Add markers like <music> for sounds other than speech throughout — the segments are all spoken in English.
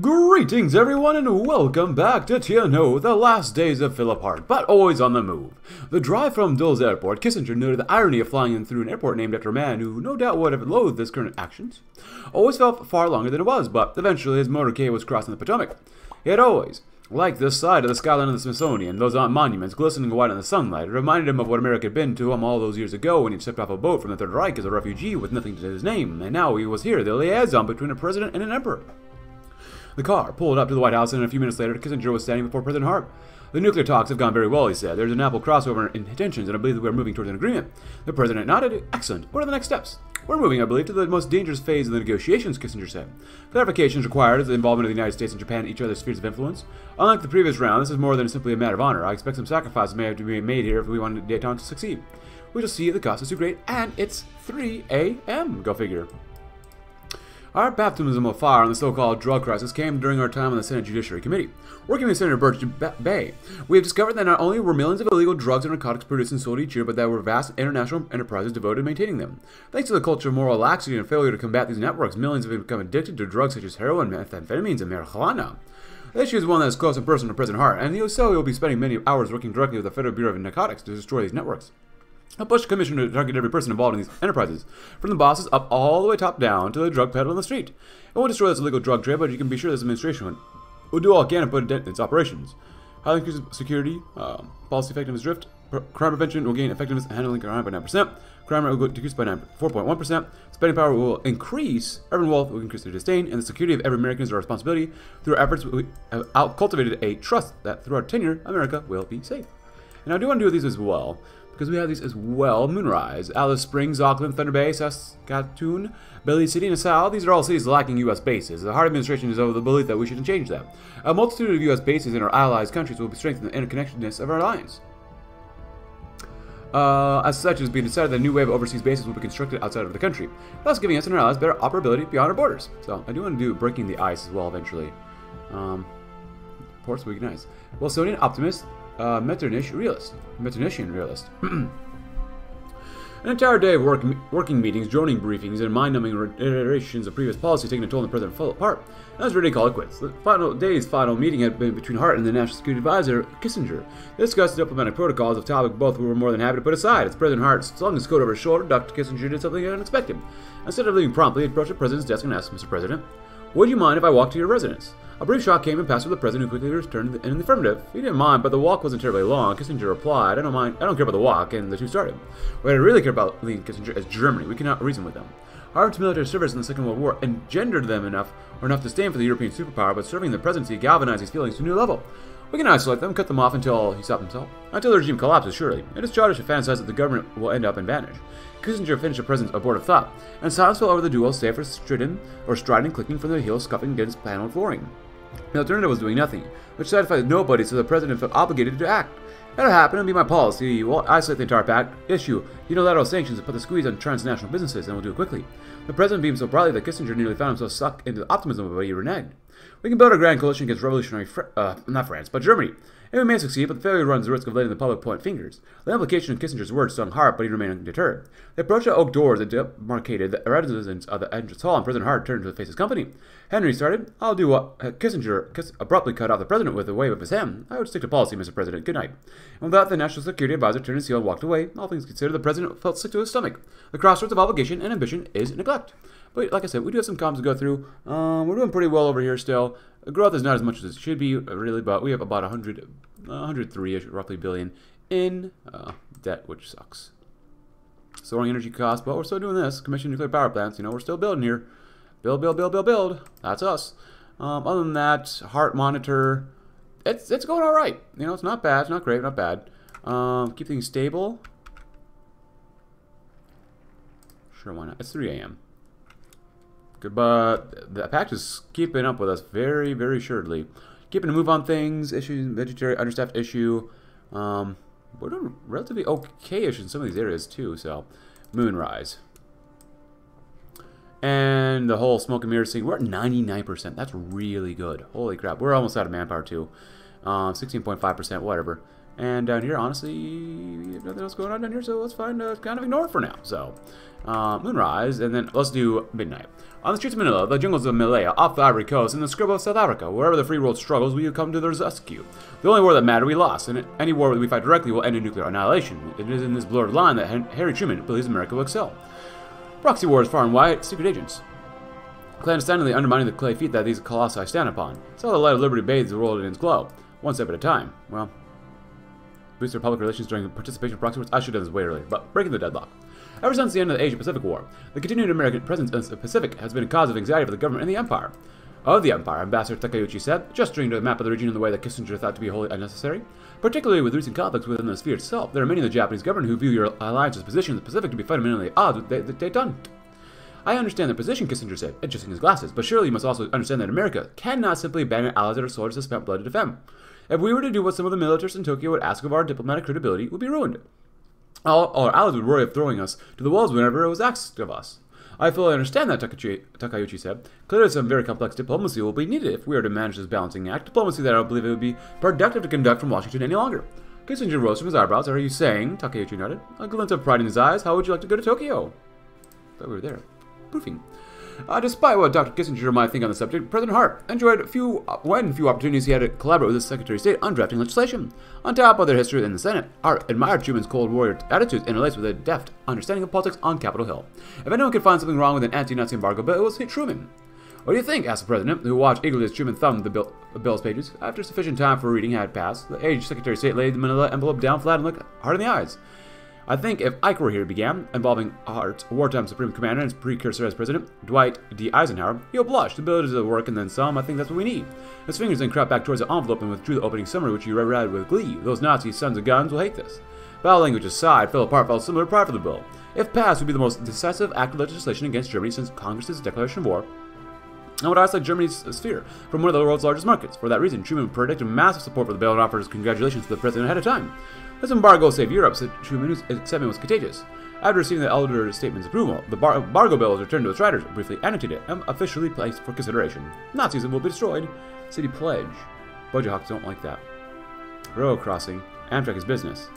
Greetings everyone and welcome back to TNO, the last days of Philip Hart, but always on the move. The drive from Dulles Airport, Kissinger noted the irony of flying in through an airport named after a man who no doubt would have loathed his current actions. Always felt far longer than it was, but eventually his motorcade was crossing the Potomac. Had always like this side of the skyline of the Smithsonian, those monuments glistening white in the sunlight. It reminded him of what America had been to him all those years ago when he stepped off a boat from the Third Reich as a refugee with nothing to his name, and now he was here, the liaison between a president and an emperor. The car pulled up to the White House, and a few minutes later, Kissinger was standing before President Hart. The nuclear talks have gone very well, he said. There's an ample crossover in intentions, and I believe that we're moving towards an agreement. The president nodded. Excellent. What are the next steps? We're moving, I believe, to the most dangerous phase of the negotiations, Kissinger said. Clarifications required as the involvement of the United States and Japan in each other's spheres of influence. Unlike the previous round, this is more than simply a matter of honor. I expect some sacrifices may have to be made here if we want detente to succeed. We shall see the cost is too great, and it's 3 a.m. Go figure. Our baptism of fire on the so-called drug crisis came during our time on the Senate Judiciary Committee. Working with Senator Birch Bayh, we have discovered that not only were millions of illegal drugs and narcotics produced and sold each year, but that were vast international enterprises devoted to maintaining them. Thanks to the culture of moral laxity and failure to combat these networks, millions have become addicted to drugs such as heroin, methamphetamines, and marijuana. The issue is one that is close and personal to President Hart, and so he will be spending many hours working directly with the Federal Bureau of Narcotics to destroy these networks. A Bush commission to target every person involved in these enterprises, from the bosses up all the way top down to the drug peddler on the street. It won't destroy this illegal drug trade, but you can be sure this administration will do all it can to put it in its operations. Highly increase security, uh, policy effectiveness drift, crime prevention will gain effectiveness handling crime by 9%, crime rate will decrease by 4.1%, spending power will increase, urban wealth will increase their disdain, and the security of every American is our responsibility. Through our efforts, we have out cultivated a trust that through our tenure, America will be safe. And I do want to do these as well because we have these as well. Moonrise, Alice Springs, Auckland, Thunder Bay, Saskatoon, Belize City, and Nassau. These are all cities lacking U.S. bases. The Hart administration is of the belief that we should change them. A multitude of U.S. bases in our allies countries will strengthen the interconnectedness of our alliance. Uh, as such, it has been decided that a new wave of overseas bases will be constructed outside of the country, thus giving us and our allies better operability beyond our borders. So, I do want to do breaking the ice as well eventually. Um, ports will be nice. Wilsonian Optimist, uh, Metternich realist. Metternichian realist. <clears throat> An entire day of work, working meetings, droning briefings, and mind-numbing reiterations of previous policy taking a toll on the President fell apart. I was ready to call it quits. The final day's final meeting had been between Hart and the National Security Advisor, Kissinger. They discussed diplomatic protocols of topic both were more than happy to put aside. As President Hart slung his coat over his shoulder, Dr. Kissinger did something unexpected. Instead of leaving promptly, he approached the President's desk and asked, Mr. President, would you mind if I walked to your residence? A brief shock came and passed with the president, who quickly returned in the affirmative. He didn't mind, but the walk wasn't terribly long. Kissinger replied, "I don't mind. I don't care about the walk," and the two started. What I really care about leading Kissinger is Germany. We cannot reason with them. Harvard's military service in the Second World War engendered them enough, or enough to stand for the European superpower, but serving the presidency galvanized these feelings to a new level. We can isolate them, cut them off until he stopped himself. Until the regime collapses, surely. It is childish to fantasize that the government will end up and vanish. Kissinger finished the president's abortive thought, and silence fell over the duo save for stridden or striding clicking from the heels scuffing against panel flooring. The alternative was doing nothing, which satisfied nobody, so the president felt obligated to act. That'll happen, it'll be my policy. We'll isolate the entire pact, issue unilateral sanctions, and put the squeeze on transnational businesses, and we'll do it quickly. The president beamed so brightly that Kissinger nearly found himself sucked into the optimism of he reneged. We can build a grand coalition against revolutionary, Fr uh, not France, but Germany. We may succeed, but the failure runs the risk of letting the public point fingers. The implication of Kissinger's words stung Hart, but he remained undeterred. They approached the oak doors that demarcated the residence of the entrance hall, and President Hart turned to face his company. Henry started. I'll do what Kissinger Kiss abruptly cut off the president with a wave of his hand. I would stick to policy, Mr. President. Good night. And with that, the National Security Advisor turned his heel and walked away. All things considered, the president felt sick to his stomach. The crossroads of obligation and ambition is neglect. But like I said, we do have some comms to go through. Um, we're doing pretty well over here still. Growth is not as much as it should be, really, but we have about 100, 103-ish, roughly billion in uh, debt, which sucks. Soaring energy costs, but we're still doing this. Commission nuclear power plants, you know, we're still building here. Build, build, build, build, build. That's us. Um, other than that, heart monitor, it's it's going all right. You know, it's not bad, it's not great, not bad. Um, keep things stable. Sure, why not? It's 3 a.m. But the pact is keeping up with us very, very assuredly. Keeping a move on things, issue, vegetarian, understaffed issue. Um, we're doing relatively okay-ish in some of these areas too, so. Moonrise. And the whole smoke and mirror thing, we're at 99%. That's really good. Holy crap. We're almost out of manpower too. 16.5%, uh, whatever. And down here, honestly, we have nothing else going on down here, so let's find uh, kind of ignore for now. So, uh, moonrise, and then let's do midnight. On the streets of Manila, the jungles of Malaya, off the Ivory Coast, and the scrub of South Africa, wherever the free world struggles, we come to their rescue. The only war that mattered, we lost, and any war we fight directly will end in nuclear annihilation. It is in this blurred line that Harry Truman believes America will excel. Proxy wars far and wide, secret agents. Clandestinely undermining the clay feet that these colossi stand upon. So the light of liberty bathes the world in its glow, one step at a time. Well, boost their public relations during the participation in proxy wars. I should have done this way earlier, but breaking the deadlock. Ever since the end of the Asia-Pacific War, the continued American presence in the Pacific has been a cause of anxiety for the government and the empire. Of the empire, Ambassador Takeuchi said, gesturing to the map of the region in the way that Kissinger thought to be wholly unnecessary. Particularly with recent conflicts within the sphere itself, there are many in the Japanese government who view your alliance's position in the Pacific to be fundamentally at odds with the, detente. I understand the position, Kissinger said, adjusting his glasses, but surely you must also understand that America cannot simply abandon allies that are soldiers to spent blood to defend. If we were to do what some of the militaries in Tokyo would ask of our diplomatic credibility, we'd be ruined. All our allies would worry of throwing us to the walls whenever it was asked of us. I fully understand that, Takeuchi said. Clearly some very complex diplomacy will be needed if we are to manage this balancing act, diplomacy that I believe it would be productive to conduct from Washington any longer. Kissinger rose from his eyebrows. Are you saying? Takeuchi nodded. A glint of pride in his eyes. How would you like to go to Tokyo? Thought we were there. Proofing. Uh, despite what Dr. Kissinger might think on the subject, President Hart enjoyed few, when few opportunities he had to collaborate with his Secretary of State on drafting legislation. On top of their history in the Senate, Hart admired Truman's Cold War attitudes interlaced with a deft understanding of politics on Capitol Hill. If anyone could find something wrong with an anti-Nazi embargo bill, it was Truman. What do you think? asked the president, who watched eagerly as Truman thumbed the, bill, bill's pages. After sufficient time for reading had passed, the aged Secretary of State laid the manila envelope down flat and looked hard in the eyes. I think if Ike were here began, involving Hart's wartime Supreme Commander and his precursor as President, Dwight D. Eisenhower, he'll blush. The ability to work and then some, I think that's what we need. His fingers then crept back towards the envelope and withdrew the opening summary, which he read with glee. Those Nazi sons of guns will hate this. Foul language aside, Philip Hart felt similar pride for the bill. If passed, would be the most decisive act of legislation against Germany since Congress's declaration of war, and would isolate Germany's sphere from one of the world's largest markets. For that reason, Truman predicted massive support for the bill and offered his congratulations to the president ahead of time. This embargo saved Europe, said Truman, whose uh, excitement was contagious. After receiving the elder statement's approval, the bar embargo bill was returned to its writers, briefly annotated, and officially placed for consideration. Nazism will be destroyed. City pledge. Budget hawks don't like that. Railroad crossing. Amtrak is business.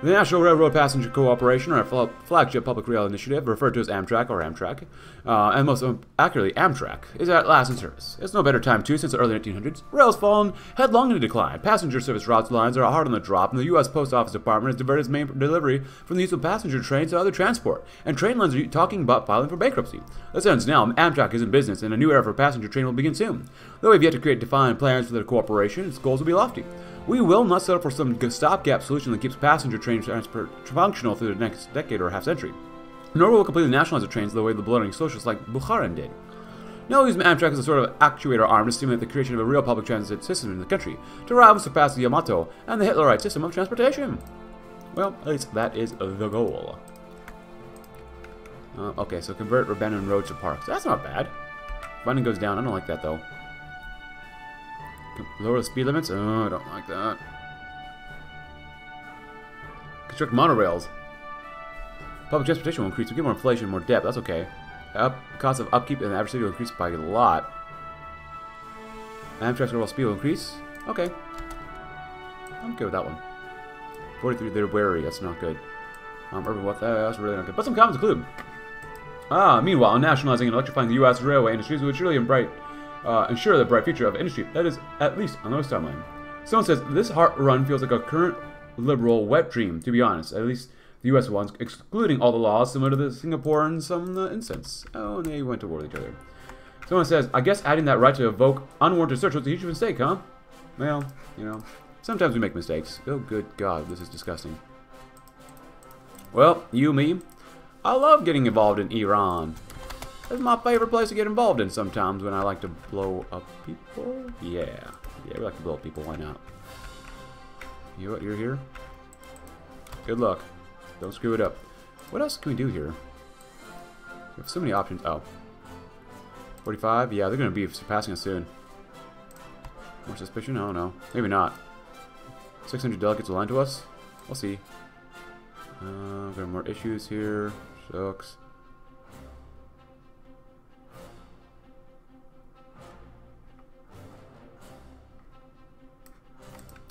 The National Railroad Passenger Corporation, or flagship public rail initiative, referred to as Amtrak or Amtrak, uh, and most accurately Amtrak, is at last in service. It's no better time, too, since the early 1900s. Rail's fallen headlong into decline. Passenger service routes lines are hard on the drop, and the U.S. Post Office Department has diverted its main delivery from the use of passenger trains to other transport, and train lines are talking about filing for bankruptcy. This ends now. Amtrak is in business, and a new era for passenger train will begin soon. Though we've yet to create defined plans for the corporation, its goals will be lofty. We will not settle for some stopgap solution that keeps passenger train transport functional through the next decade or half century. Nor will we completely nationalize the trains the way the bloodletting socialists like Bukharin did. No, use Amtrak as a sort of actuator arm to stimulate the creation of a real public transit system in the country, to rival and surpass the Yamato and the Hitlerite system of transportation. Well, at least that is the goal. Uh, okay, so convert abandoned roads to parks. That's not bad. Funding goes down. I don't like that, though. Lower the speed limits? Oh, I don't like that. Construct monorails. Public transportation will increase. We get more inflation, more debt. That's okay. Up cost of upkeep and average city will increase by a lot. Amtrak's overall speed will increase. Okay. I'm good with that one. 43, they're wary. That's not good. Um, urban what? That's really not good. But some comments include. Ah, meanwhile, nationalizing and electrifying the U.S. railway industries would surely bright uh, ensure the bright future of industry. That is at least on the timeline. Someone says this Hart run feels like a current liberal wet dream. To be honest, at least the U.S. ones, excluding all the laws similar to the Singapore and some uh, instance. Oh, and they went to war with each other. Someone says, I guess adding that right to evoke unwarranted search was a huge mistake, huh? Well, you know, sometimes we make mistakes. Oh, good God, this is disgusting. Well, you, me, I love getting involved in Iran. It's my favorite place to get involved in sometimes when I like to blow up people. Yeah. Yeah, we like to blow up people. Why not? You what? You're here? Good luck. Don't screw it up. What else can we do here? We have so many options. Oh. 45? Yeah, they're going to be surpassing us soon. More suspicion? Don't know. Maybe not. 600 delegates aligned to us? We'll see. Uh, there are more issues here. Shucks.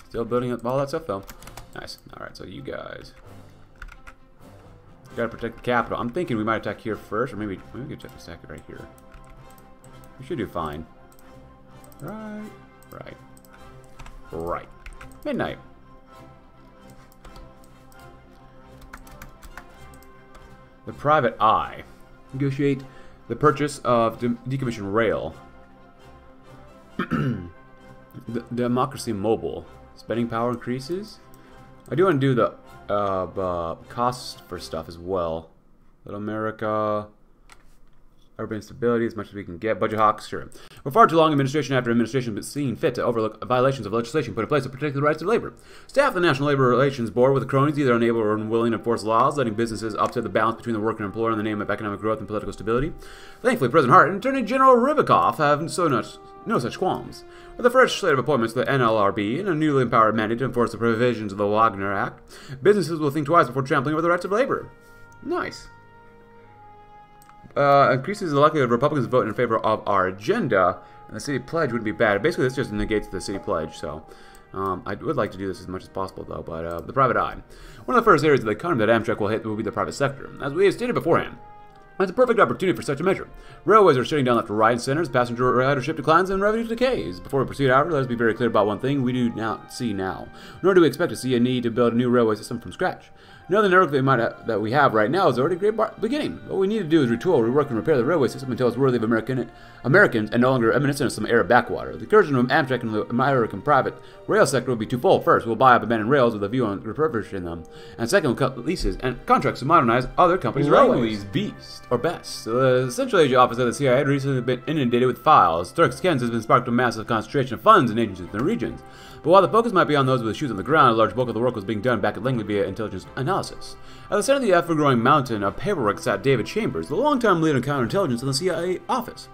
Still building up all that stuff, though. Nice. Alright, so you guys. Gotta protect the capital. I'm thinking we might attack here first, or maybe, maybe we could attack it right here. We should do fine. Right. Right. Right. Midnight. The private eye. Negotiate the purchase of de decommissioned rail. <clears throat> the democracy mobile. Spending power increases. I do want to do the uh, uh, costs for stuff as well. Little America. Urban stability as much as we can get. Budget hawks, sure. For far too long, administration after administration has seen fit to overlook violations of legislation put in place to protect the rights of labor. Staff the National Labor Relations Board with the cronies either unable or unwilling to enforce laws, letting businesses upset the balance between the worker and employer in the name of economic growth and political stability. Thankfully, President Hart and Attorney General Ribicoff have so much, no such qualms. With a fresh slate of appointments to the NLRB and a newly empowered mandate to enforce the provisions of the Wagner Act, businesses will think twice before trampling over the rights of labor. Nice uh, increases the likelihood of Republicans vote in favor of our agenda, and the city pledge wouldn't be bad. Basically, this just negates the city pledge, so um, I would like to do this as much as possible, though. But uh, the private eye. One of the first areas of the economy that Amtrak will hit will be the private sector. As we have stated beforehand, it's a perfect opportunity for such a measure. Railways are shutting down left to right centers, passenger ridership declines, and revenue decays. Before we proceed, however, let us be very clear about one thing we do not see now. Nor do we expect to see a need to build a new railway system from scratch. Know the network that, might have, that we have right now is already a great beginning. What we need to do is retool, rework, and repair the railway system until it's worthy of American Americans and no longer reminiscent of some Arab backwater. The incursion of Amtrak in the American private rail sector will be twofold. First, we'll buy up abandoned rails with a view on refurbishing them, and second, we'll cut leases and contracts to modernize other companies' railways. Beast or best. So the Central Asia office of the CIA had recently been inundated with files. Tashkent has been sparked a massive concentration of funds and agencies in the regions. But while the focus might be on those with shoes on the ground, a large bulk of the work was being done back at Langley via intelligence analysis. At the center of the ever-growing mountain of paperwork sat David Chambers, the longtime leader in counterintelligence in the CIA office.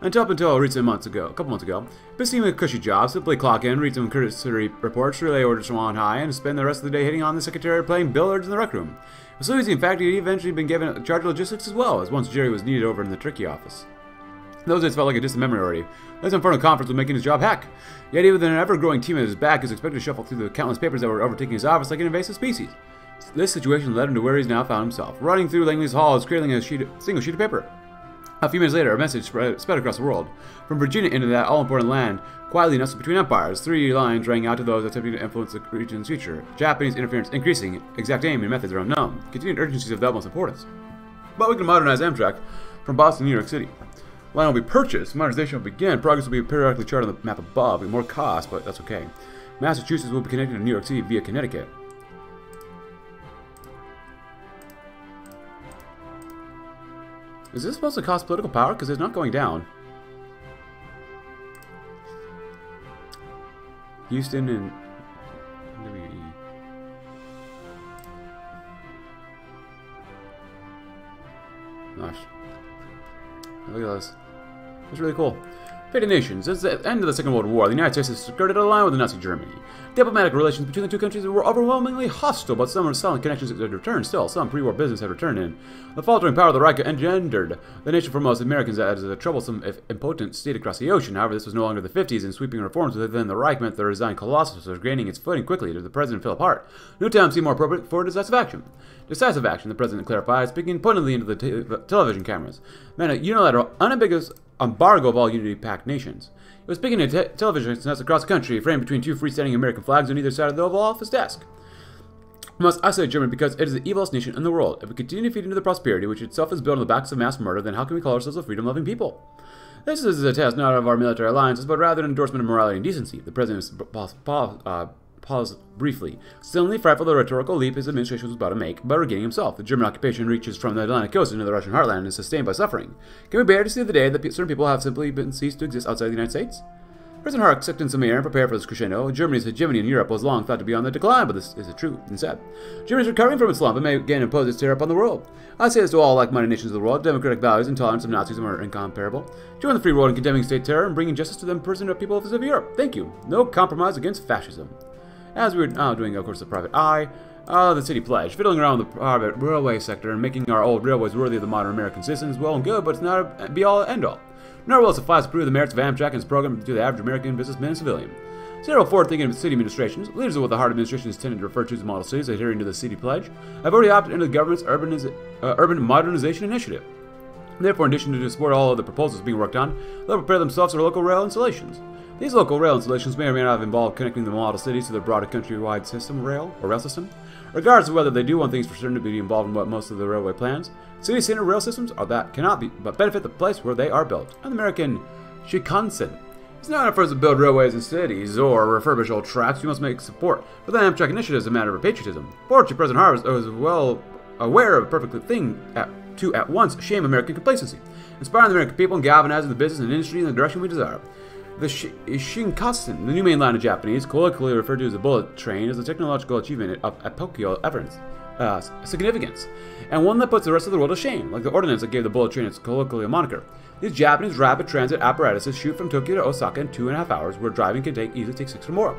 Until up until recent months ago, a couple months ago, this seemed a cushy job, simply clock in, read some cursory reports, relay orders from on high, and spend the rest of the day hitting on the secretariat playing billiards in the rec room. It was so easy, in fact, he'd eventually been given charge of logistics as well, as once Jerry was needed over in the Turkey office. Those days felt like a distant memory already. This infernal conference was making his job heck. Yet even an ever-growing team at his back, is expected to shuffle through the countless papers that were overtaking his office like an invasive species. This situation led him to where he's now found himself, running through Langley's halls, cradling a sheet, single sheet of paper. A few minutes later, a message spread, spread across the world. From Virginia into that all-important land, quietly nestled between empires, three lines rang out to those attempting to influence the region's future. Japanese interference increasing, exact aim and methods are unknown. Continued urgencies of the utmost importance. But we can modernize Amtrak from Boston to New York City. Land will be purchased, modernization will begin, progress will be periodically charted on the map above, more cost, but that's okay. Massachusetts will be connected to New York City via Connecticut. Is this supposed to cost political power? Because it's not going down. Houston and. Gosh. Look at this. It's really cool. Fate nations. Since the end of the Second World War, the United States has skirted a line with Nazi Germany. Diplomatic relations between the two countries were overwhelmingly hostile, but some solid connections had returned. Still, some pre-war business had returned in. The faltering power of the Reich engendered the nation for most Americans as a troublesome, if impotent, state across the ocean. However, this was no longer the 50s, and sweeping reforms within the Reich meant the resigned Colossus was gaining its footing quickly as the president fell apart. No time seemed more appropriate for decisive action. Decisive action, the president clarified, speaking pointedly into the television cameras, meant a unilateral, unambiguous embargo of all Unity Pact nations. It was speaking to te television sets across the country, framed between two freestanding American flags on either side of the Oval Office desk. We must isolate Germany because it is the evilest nation in the world. If we continue to feed into the prosperity which itself is built on the backs of mass murder, then how can we call ourselves a freedom-loving people? This is a test not of our military alliances, but rather an endorsement of morality and decency. The president uh, Pause briefly. Suddenly frightful the rhetorical leap his administration was about to make, by regaining himself. The German occupation reaches from the Atlantic coast into the Russian heartland and is sustained by suffering. Can we bear to see the day that certain people have simply been ceased to exist outside the United States? President Hart in some air and prepared for this crescendo. Germany's hegemony in Europe was long thought to be on the decline, but this is true instead. Germany is recovering from its slump and may again impose its terror upon the world. I say this to all like-minded nations of the world. Democratic values and tolerance of Nazism are incomparable. Join the free world in condemning state terror and bringing justice to the imprisoned people of Europe. Thank you. No compromise against fascism. As we are now doing, of course, the private eye, uh, the city pledge. Fiddling around the private railway sector and making our old railways worthy of the modern American citizen is well and good, but it's not a be-all end-all. Nor will it suffice to prove the merits of Amtrak and its program to the average American businessman and civilian. Several forward-thinking city administrations, leaders of what the Hart administration is tended to refer to as model cities adhering to the city pledge, have already opted into the government's urbaniz- uh, urban modernization initiative. Therefore, in addition to support all of the proposals being worked on, they'll prepare themselves for local rail installations. These local rail installations may or may not have involved connecting the model cities to the broader countrywide system rail or rail system. Regardless of whether they do want things for certain to be involved in what most of the railway plans, city center rail systems are that cannot be but benefit the place where they are built. And American Shinkansen. It's not enough for us to build railways in cities or refurbish old tracks. We must make support for the Amtrak initiative as a matter of patriotism. Fortunately, President Harvard is well aware of a perfect thing at, to at once shame American complacency, inspiring the American people and galvanizing the business and industry in the direction we desire. The Sh- Shinkansen, the new main line of Japanese, colloquially referred to as the bullet train, is a technological achievement of epochal evidence, uh, significance, and one that puts the rest of the world to shame, like the ordinance that gave the bullet train its colloquial moniker. These Japanese rapid transit apparatuses shoot from Tokyo to Osaka in two and a half hours, where driving can take easily take six or more.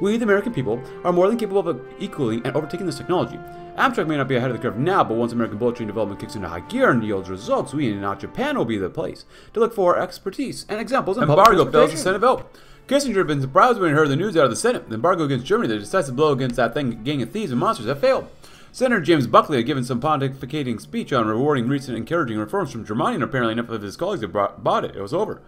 We, the American people, are more than capable of equaling and overtaking this technology. Amtrak may not be ahead of the curve now, but once American bullet train development kicks into high gear and yields results, we and not Japan will be the place to look for expertise and examples in embargo bills the Senate vote. Kissinger had been surprised when he heard the news out of the Senate. The embargo against Germany, the decisive blow against that thing, gang of thieves and monsters, have failed. Senator James Buckley had given some pontificating speech on rewarding recent encouraging reforms from Germany, and apparently enough of his colleagues had bought it. It was over.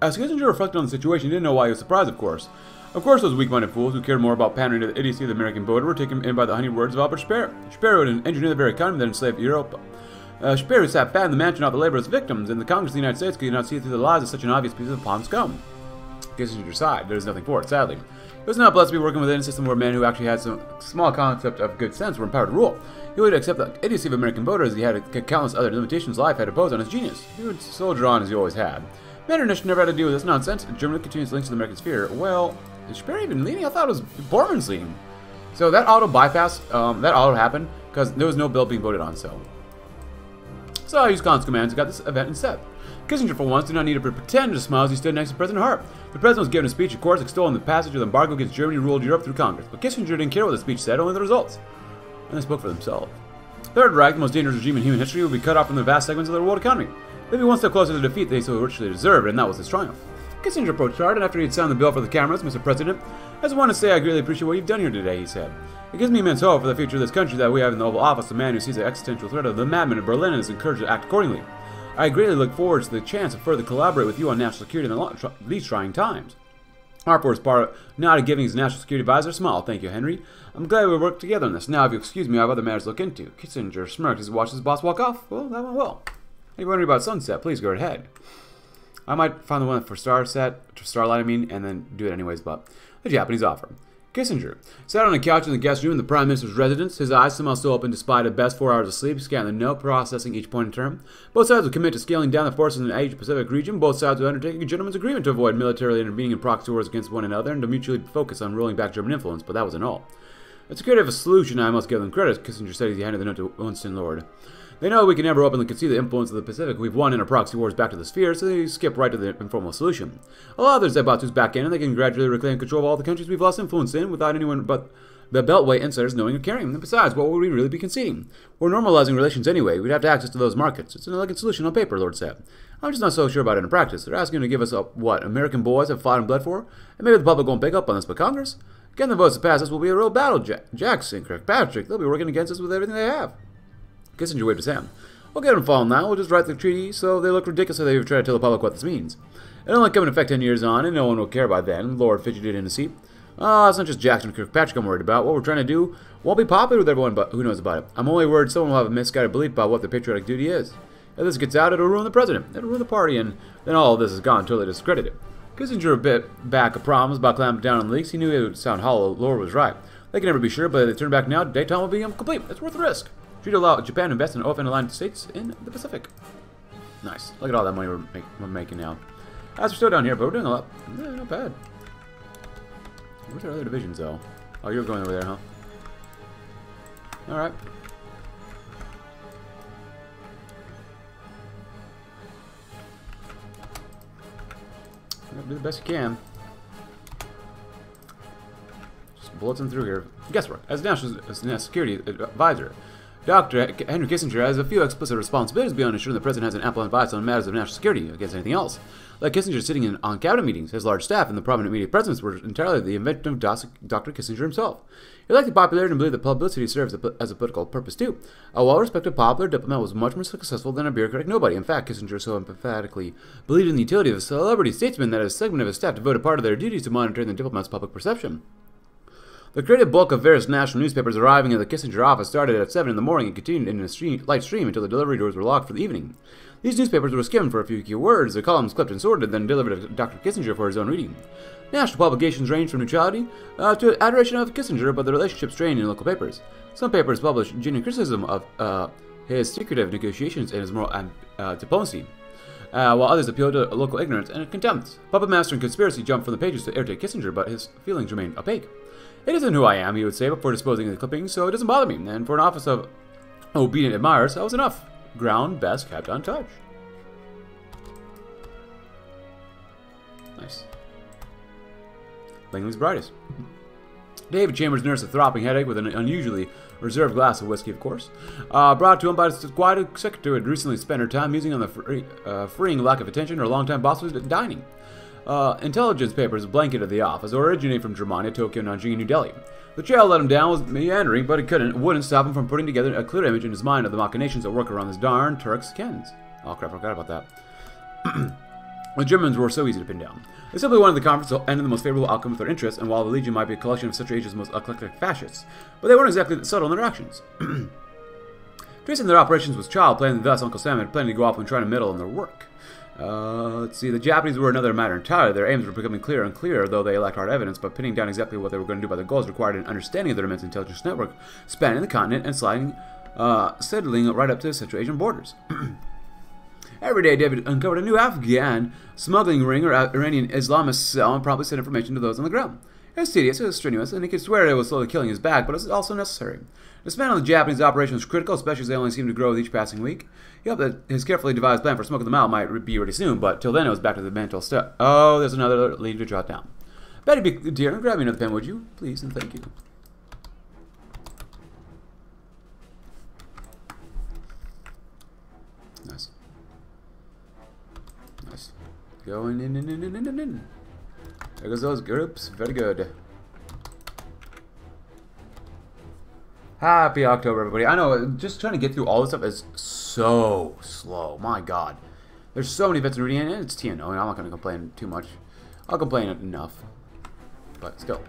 As Kissinger reflected on the situation, he didn't know why he was surprised, of course. Of course, those weak-minded fools who cared more about pandering to the idiocy of the American voter were taken in by the honey words of Albert Speer. Speer would engineer the very economy that enslaved Europe. Uh, Speer who sat fat in the mansion of the laborers' victims, and the Congress of the United States could not see through the lies of such an obvious piece of pawn scum. Kissinger sighed. There was nothing for it, sadly. Was not blessed to be working within a system where men who actually had some small concept of good sense were empowered to rule. He would accept the idiocy of American voters he had countless other limitations life had imposed on his genius. He would soldier on as he always had. Metternich never had to deal with this nonsense. Germany continues links to the American sphere. Well, is Speer even leading? I thought it was Bormann's leading. So that auto bypass, um, that auto happened because there was no bill being voted on, so. So I used Khan's commands and got this event instead. Kissinger, for once, did not need to pretend to smile as he stood next to President Hart. The president was giving a speech, of course, extolling the passage of the embargo against Germany ruled Europe through Congress. But Kissinger didn't care what the speech said, only the results. And they spoke for themselves. Third Reich, the most dangerous regime in human history, would be cut off from the vast segments of the world economy. They'd be one step closer to the defeat they so richly deserved, and that was his triumph. Kissinger approached Hart, and after he had signed the bill for the cameras, Mr. President, I just want to say I greatly appreciate what you've done here today, he said. It gives me immense hope for the future of this country that we have in the Oval Office a man who sees the existential threat of the madman in Berlin and is encouraged to act accordingly. I greatly look forward to the chance to further collaborate with you on national security in these trying times. Harper was part now giving his national security advisor a smile. Thank you, Henry. I'm glad we worked together on this. Now, if you excuse me, I have other matters to look into. Kissinger smirked as he watched his boss walk off. Well, that went well. If you're wondering about Sunset, please go ahead. I might find the one for star Starset, Starlight, I mean, and then do it anyways, but the Japanese offer. Kissinger sat on a couch in the guest room in the Prime Minister's residence, his eyes somehow still open despite a best four hours of sleep, scanning the note, processing each point in turn. Both sides would commit to scaling down the forces in the Asia Pacific region. Both sides would undertake a gentleman's agreement to avoid militarily intervening in proxy wars against one another and to mutually focus on rolling back German influence, but that wasn't all. It's a creative solution, I must give them credit, Kissinger said as he handed the note to Winston Lord. They know we can never openly concede the influence of the Pacific. We've won in our proxy wars back to the sphere, so they skip right to the informal solution. Allow their Zaibatsus back in, and they can gradually reclaim control of all the countries we've lost influence in without anyone but the Beltway insiders knowing or caring. And besides, what would we really be conceding? We're normalizing relations anyway. We'd have to access to those markets. It's an elegant solution on paper, Lord said. I'm just not so sure about it in practice. They're asking to give us up what American boys have fought and bled for, and maybe the public won't pick up on this, but Congress? Getting the votes to pass this will be a real battle, Jack Jackson, Kirkpatrick. They'll be working against us with everything they have. Kissinger waved his hand. We'll get them falling now. We'll just write the treaty so they look ridiculous if they try to tell the public what this means. It'll only come into effect ten years on, and no one will care by then. Lord fidgeted in his seat. Ah, it's not just Jackson and Kirkpatrick I'm worried about. What we're trying to do won't be popular with everyone, but who knows about it. I'm only worried someone will have a misguided belief about what their patriotic duty is. If this gets out, it'll ruin the president. It'll ruin the party, and then all of this is gone, totally discredited. Kissinger a bit back of promise about clamping down on leaks. He knew it would sound hollow. Lord was right. They can never be sure, but if they turn back now, daytime will be incomplete. It's worth the risk. Should allow Japan to invest in open aligned states in the Pacific. Nice. Look at all that money we're, make, we're making now. As we're still down here, but we're doing a lot. Yeah, not bad. Where's our other divisions, though? Oh, you're going over there, huh? Alright. Do the best you can. Just bullets in through here. Guesswork. As national security advisor, Dr. Henry Kissinger has a few explicit responsibilities beyond ensuring the President has an ample advice on matters of national security against anything else. Like Kissinger sitting in, on cabinet meetings, his large staff and the prominent media presence were entirely the invention of Dr. Kissinger himself. He liked the popularity and believed that publicity serves as a political purpose too. A well-respected popular diplomat was much more successful than a bureaucratic nobody. In fact, Kissinger so emphatically believed in the utility of a celebrity statesman that a segment of his staff devoted part of their duties to monitoring the diplomat's public perception. The creative bulk of various national newspapers arriving at the Kissinger office started at 7 in the morning and continued in a stream, light stream until the delivery doors were locked for the evening. These newspapers were skimmed for a few key words, their columns clipped and sorted, then delivered to Dr. Kissinger for his own reading. National publications ranged from neutrality uh, to adoration of Kissinger, but the relationship strained in local papers. Some papers published genuine criticism of uh, his secretive negotiations and his moral uh, diplomacy. Uh, while others appealed to local ignorance and contempt. Puppet Master and Conspiracy jumped from the pages to irritate Kissinger, but his feelings remained opaque. It isn't who I am, he would say before disposing of the clippings, so it doesn't bother me, and for an office of obedient admirers, that was enough. Ground best kept untouched. Nice. Langley's brightest. David Chambers nursed a throbbing headache with an unusually reserved glass of whiskey, of course. Uh, brought to him by his quiet secretary who had recently spent her time musing on the free, uh, freeing lack of attention her longtime boss was dining. Uh, intelligence papers blanketed the office, originating from Germania, Tokyo, Nanjing, and New Delhi. The trail let him down was meandering, but it couldn't, wouldn't stop him from putting together a clear image in his mind of the machinations that work around this darn Tashkent. Oh crap, I forgot about that. <clears throat> the Germans were so easy to pin down. They simply wanted the conference to end in the most favorable outcome of their interests, and while the Legion might be a collection of such age's most eclectic fascists, but they weren't exactly subtle in their actions. <clears throat> Tracing their operations was child play, thus Uncle Sam had plenty to go off and try to meddle in their work. Uh, let's see, the Japanese were another matter entirely. Their aims were becoming clearer and clearer, though they lacked hard evidence, but pinning down exactly what they were going to do by their goals required an understanding of their immense intelligence network, spanning the continent and sliding, uh, settling right up to the Central Asian borders. <clears throat> Every day, David uncovered a new Afghan smuggling ring or Iranian Islamist cell and promptly sent information to those on the ground. It was tedious, it was strenuous, and he could swear it was slowly killing his back, but it was also necessary. The span on the Japanese operation was critical, especially as they only seemed to grow with each passing week. He hoped that his carefully devised plan for smoking them out might be ready soon, but till then it was back to the mental step. Oh, there's another lead to jot down. Betty, be dear, grab me another pen, would you? Please and thank you. Nice. Nice. Going in, in, in, in, in, in. There goes those groups. Very good. Happy October, everybody. I know, just trying to get through all this stuff is so slow. My God. There's so many bits of reading, and it's TNO, and I'm not going to complain too much. I'll complain enough. But still.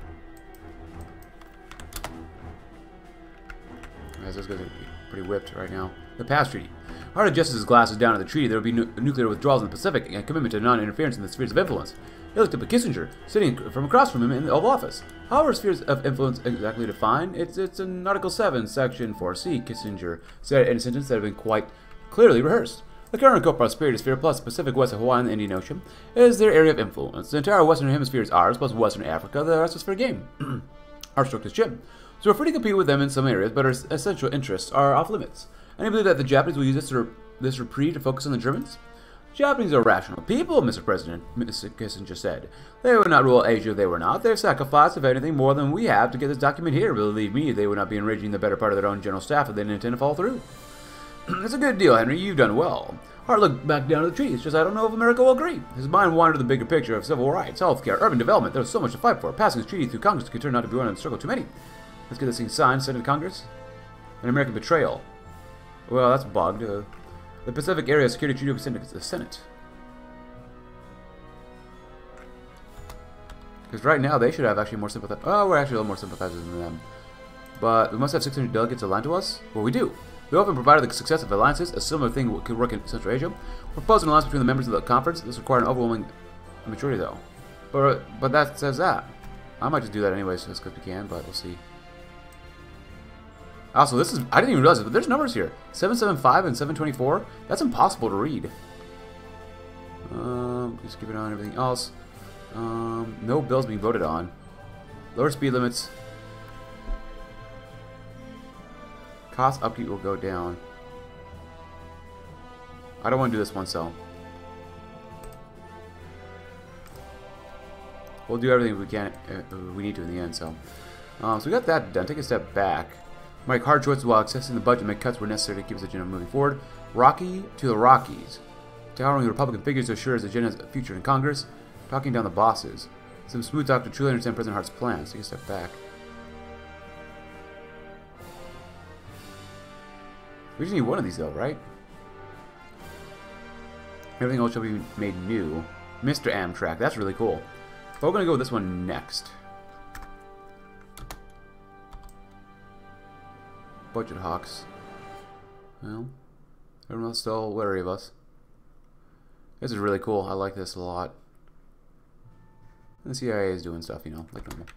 Guys, those guys pretty whipped right now. The past treaty. Hart adjusts his glasses down to the treaty. There will be nuclear withdrawals in the Pacific and a commitment to non-interference in the spheres of influence. He looked up at Kissinger, sitting from across from him in the Oval Office. How are spheres of influence exactly defined? It's, it's in Article 7, Section 4C, Kissinger said in a sentence that had been quite clearly rehearsed. The current co-prosperity sphere plus Pacific West of Hawaii and the Indian Ocean is their area of influence. The entire Western Hemisphere is ours, plus Western Africa. The rest is fair game. <clears throat> our stroke is chip. So we're free to compete with them in some areas, but our essential interests are off limits. And I believe that the Japanese will use this, this reprieve to focus on the Germans? Japanese are rational people, Mr. President, Mr. Kissinger said. They would not rule Asia they were not. They've sacrificed, if anything, more than we have to get this document here. Believe me, they would not be enraging the better part of their own general staff if they didn't intend to follow through. <clears throat> it's a good deal, Henry. You've done well. Hart looked back down at the trees. Just I don't know if America will agree. His mind wandered to the bigger picture of civil rights, healthcare, urban development. There was so much to fight for. Passing this treaty through Congress could turn out to be one the struggle too many. Let's get this thing signed, send it to Congress. An American betrayal. Well, that's bugged. Uh, the Pacific Area Security Treaty sent to the Senate. Because right now they should have actually more sympathizers. Oh, we're actually a little more sympathizers than them. But we must have 600 delegates aligned to us? Well, we do. We often provided the success of alliances. A similar thing could work in Central Asia. Propose an alliance between the members of the conference. This required an overwhelming majority, though. But but that says that. I might just do that anyways, just because we can, but we'll see. Also, this is, I didn't even realize it, but there's numbers here. 775 and 724. That's impossible to read. Um, just keep it on everything else. Um, no bills being voted on. Lower speed limits. Cost upkeep will go down. I don't want to do this one so. We'll do everything we can, uh, we need to in the end. So, um, so we got that done. Take a step back. Make hard choices while accessing the budget make cuts where necessary to keep his agenda moving forward. Rocky to the Rockies. Towering Republican figures to assure his agenda's future in Congress. Talking down the bosses. Some smooth talk to truly understand President Hart's plans. Take a step back. We just need one of these though, right? Everything else shall be made new. Mr. Amtrak, that's really cool. But we're gonna go with this one next. Budget Hawks. Well, everyone's still wary of us. This is really cool. I like this a lot. And the CIA is doing stuff, you know, like normal.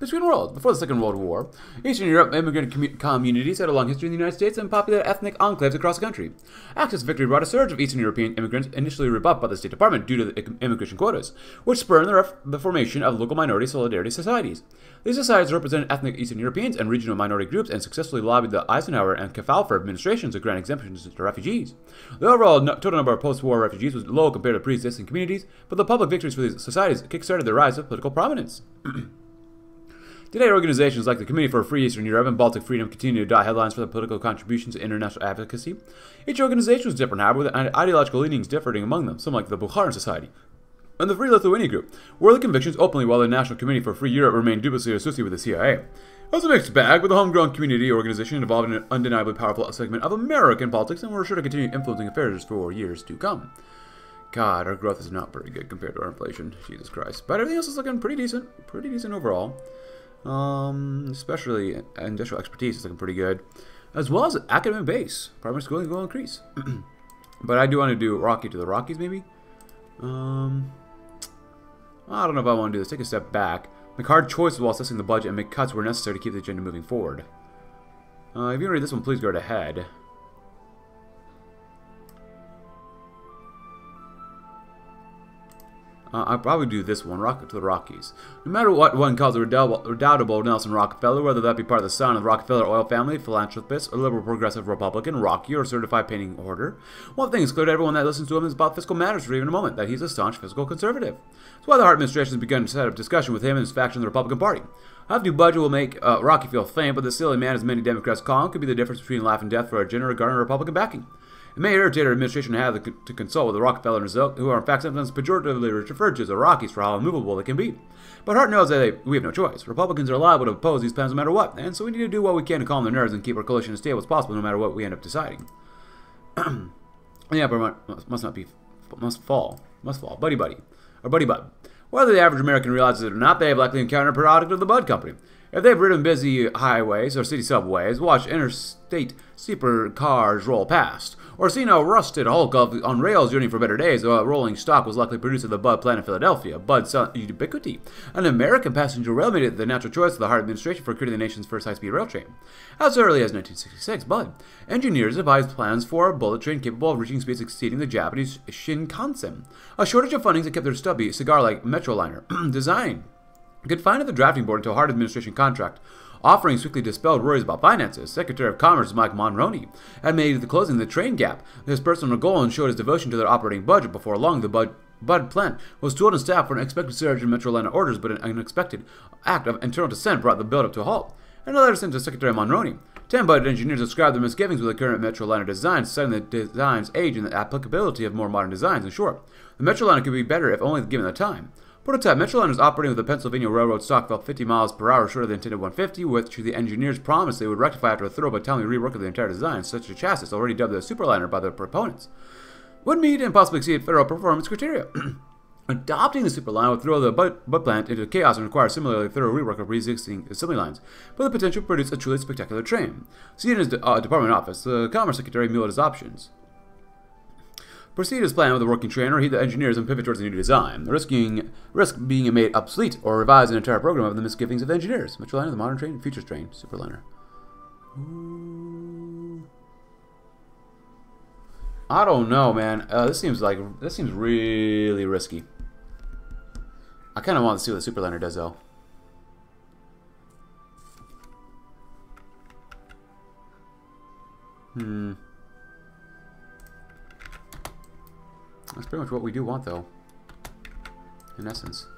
Between worlds. Before the Second World War, Eastern Europe immigrant com communities had a long history in the United States and popular ethnic enclaves across the country. Axis victory brought a surge of Eastern European immigrants, initially rebuffed by the State Department due to the immigration quotas, which spurred the, the formation of local minority solidarity societies. These societies represented ethnic Eastern Europeans and regional minority groups and successfully lobbied the Eisenhower and Kefauver administrations to grant exemptions to refugees. The overall total number of post-war refugees was low compared to pre-existing communities, but the public victories for these societies kickstarted the rise of political prominence. <clears throat> Today, organizations like the Committee for a Free Eastern Europe and Baltic Freedom continue to dot headlines for their political contributions to international advocacy. Each organization was different, however, with ideological leanings differing among them, some like the Bukharin Society and the Free Lithuania Group, where the convictions openly while the National Committee for Free Europe remained dubiously associated with the CIA. It was a mixed bag, with the homegrown community organization involved in an undeniably powerful segment of American politics and were sure to continue influencing affairs for years to come. God, our growth is not very good compared to our inflation. Jesus Christ. But everything else is looking pretty decent. Pretty decent overall. Um, especially industrial expertise is looking pretty good, as well as academic base. Primary schooling will increase. <clears throat> but I do want to do Rocky to the Rockies, maybe. Um, I don't know if I want to do this. Take a step back. Make hard choices while assessing the budget and make cuts where necessary to keep the agenda moving forward. Uh, if you read this one, please go ahead. Uh, I'll probably do this one, Rocket to the Rockies. No matter what one calls a redoubtable Nelson Rockefeller, whether that be part of the son of the Rockefeller oil family, philanthropist, or liberal progressive Republican, Rocky, or certified painting order, one thing is clear to everyone that listens to him is about fiscal matters for even a moment, that he's a staunch fiscal conservative. That's why the Hart administration has begun to set up discussion with him and his faction of the Republican Party. How new budget will make uh, Rocky feel faint, but the silly man, as many Democrats call him, could be the difference between life and death for a general garner Republican backing. It may irritate our administration to have to consult with the Rockefeller and his who are in fact sometimes pejoratively referred to as the Rockies for how immovable they can be. But Hart knows that they, we have no choice. Republicans are liable to oppose these plans no matter what, and so we need to do what we can to calm their nerves and keep our coalition as stable as possible no matter what we end up deciding. <clears throat> yeah, but must not be, must fall, must fall. Buddy buddy, or buddy bud. Whether the average American realizes it or not, they have likely encountered a product of the Budd Company. If they've ridden busy highways or city subways, watched interstate sleeper cars roll past, or seen a rusted hulk of on rails yearning for better days, a rolling stock was likely produced at the Budd plant in Philadelphia. Budd's ubiquity, an American passenger rail made it the natural choice of the Hart administration for creating the nation's first high-speed rail train. As early as 1966, Bud engineers devised plans for a bullet train capable of reaching speeds exceeding the Japanese Shinkansen. A shortage of funding that kept their stubby, cigar-like Metroliner <clears throat> design confined at the drafting board until Hart administration contract. Offerings quickly dispelled worries about finances. Secretary of Commerce Mike Monroney had made the closing the train gap his personal goal and showed his devotion to their operating budget. Before long, the Budd, Budd plant was told and staffed for an expected surge in Metroliner orders, but an unexpected act of internal dissent brought the build-up to a halt. In a letter sent to Secretary Monroney, ten Budd engineers described their misgivings with the current Metroliner design, citing the design's age and the applicability of more modern designs. In short, the Metroliner could be better if only given the time. Prototype Metroliner was operating with the Pennsylvania Railroad stock fell 50 miles per hour short of the intended 150, which the engineers promised they would rectify after a thorough but timely rework of the entire design, such a chassis already dubbed the Superliner by their proponents. Would meet and possibly exceed federal performance criteria. <clears throat> Adopting the Superliner would throw the butt, butt plant into chaos and require similarly thorough rework of pre-existing assembly lines, but the potential to produce a truly spectacular train. Seated in his de uh, department office, the Commerce Secretary muled his options. Proceed as planned with the working train or heed the engineers and pivot towards a new design, risking risk being made obsolete or revise an entire program of the misgivings of the engineers. Metroliner, the modern train, futures train, superliner. I don't know, man. Uh, this seems like this seems really risky. I kind of want to see what the superliner does, though. Hmm. That's pretty much what we do want, though. In essence.